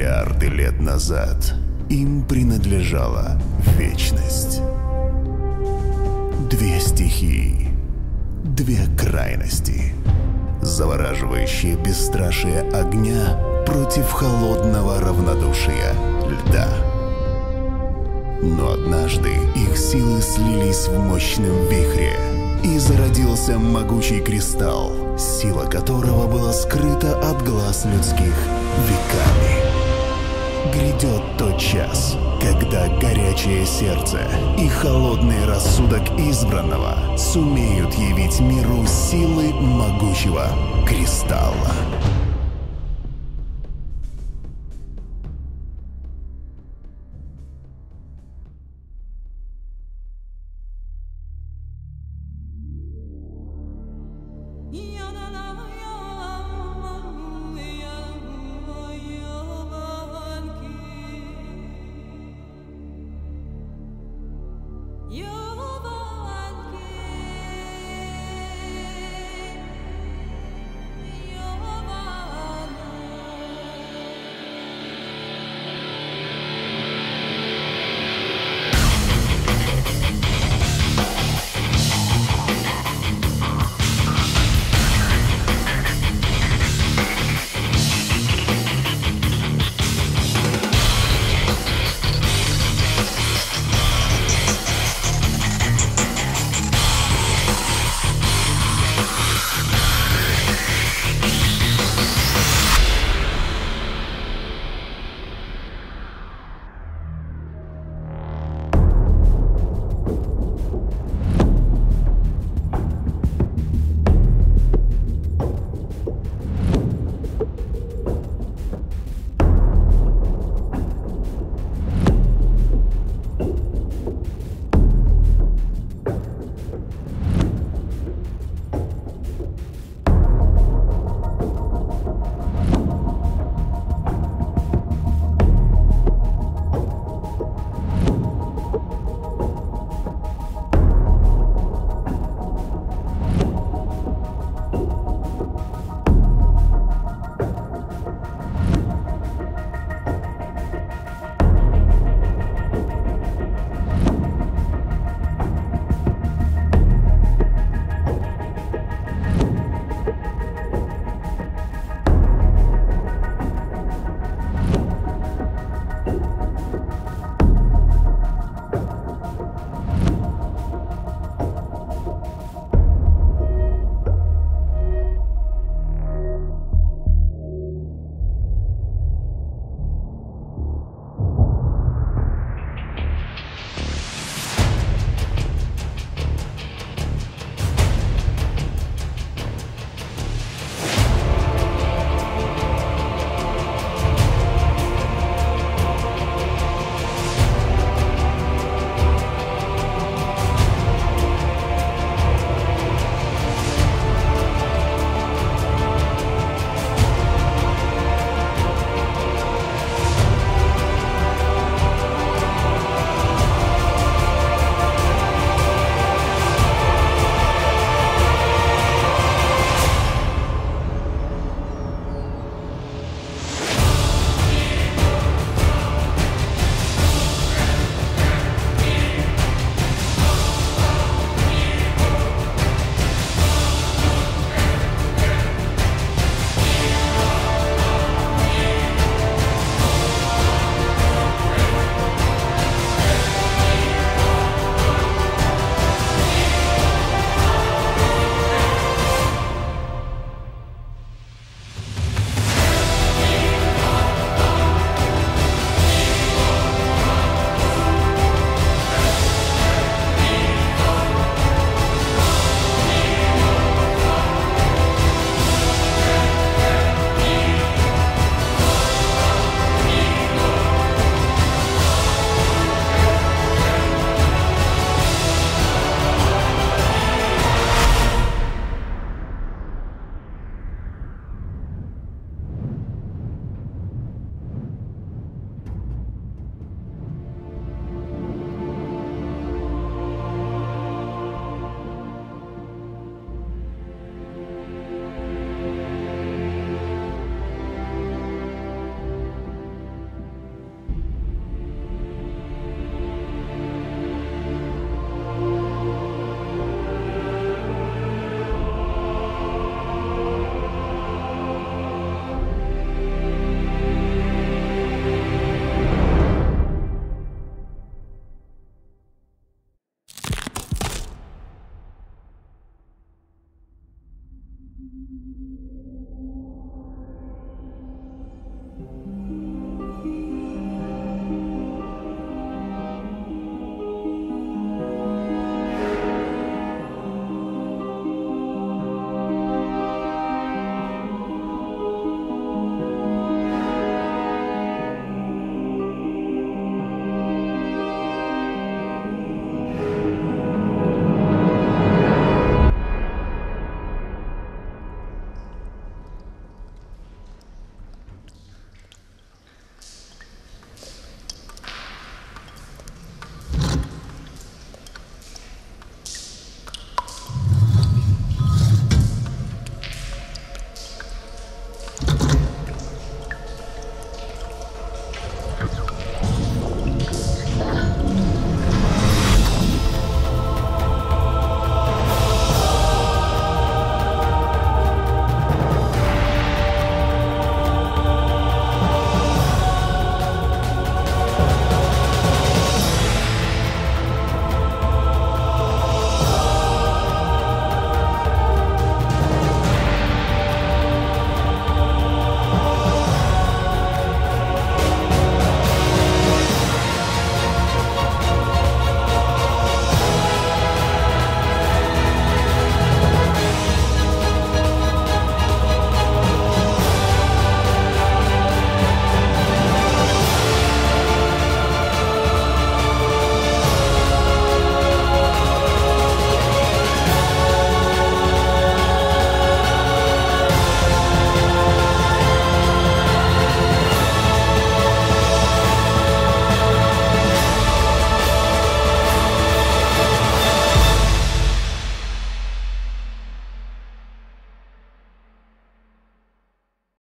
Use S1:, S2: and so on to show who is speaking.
S1: Миллиарды лет назад им принадлежала вечность. Две стихии, две крайности. Завораживающее бесстрашие огня против холодного равнодушия льда. Но однажды их силы слились в мощном вихре, и зародился могучий кристалл, сила которого была скрыта от глаз людских веками. Грядет тот час, когда горячее сердце и холодный рассудок избранного сумеют явить миру силы могучего кристалла.